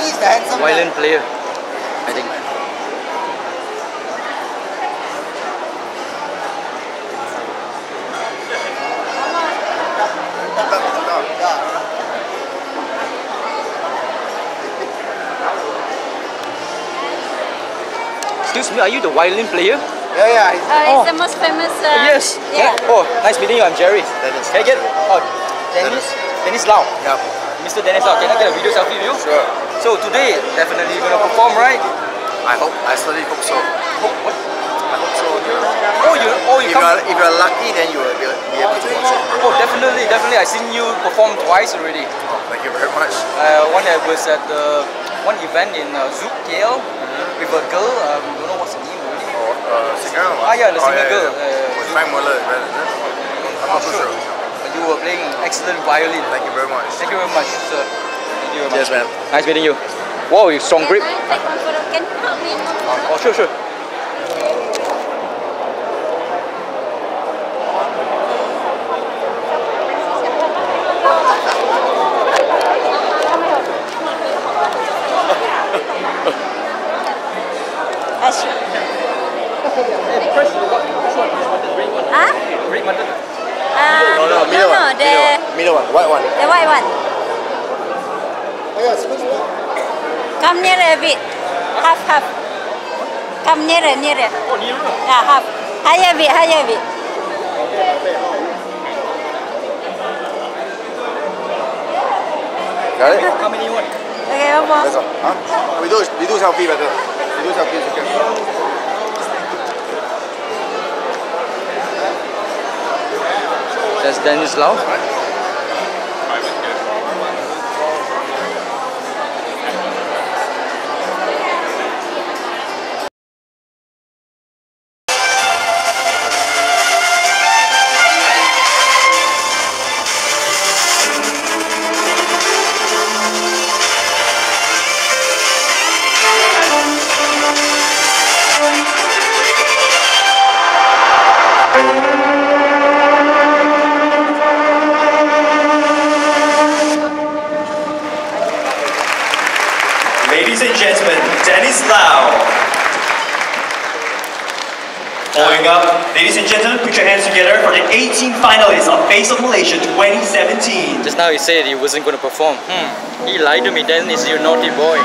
He's the handsome guy. Violin player, I think. Excuse me, are you the violin player? Yeah, yeah. he's- Uh, Oh. It's the most famous. Uh, yes. Yeah. Oh, nice meeting you. I'm Gerry. Dennis. Can I get oh Dennis Dennis Lau. Yep. Mr. Dennis. Can I get a video selfie with you? Sure. So today definitely you're gonna perform, right? I hope. I certainly hope so. Oh, what? I hope so. Oh, you oh you If come. you're, if you're lucky, then you will be, able to watch it. Oh, definitely, definitely. I've seen you perform twice already. Oh, thank you very much. Uh, one that was at the one event in uh, Zouk KL with a girl. Um, don't know what's her name already. Oh, uh, singer? Ah, yeah, the Oh, singer yeah, girl. yeah. Uh, With Frank Muller, is that- is that- I'm not so sure. But you were playing excellent violin. Thank you very much. Thank you very much, sir. Thank you very much. Cheers, man. Nice meeting you. Wow, you strong grip. I take one photo? Can you help me? Oh, sure, sure. Ashik. Hey, press the what? Which one? Which one? The red one? Huh? Red button. Uh, No, no, no, middle no, one. the, Middle one. Middle one. White one. the white one. Come nearer a bit. Half, half. Come nearer, nearer. Oh, nearer. Yeah, half. Higher a bit, higher a bit. Got it? How many you want? Okay, one more. That's all. Huh? We do, we do selfie better. We do selfie together. Dennis Lau. Ladies and gentlemen, Dennis Lau. Following up, ladies and gentlemen, put your hands together for the 18 finalists of Face of Malaysia 2017. Just now he said he wasn't going to perform. Hmm. He lied to me, Dennis, you naughty boy.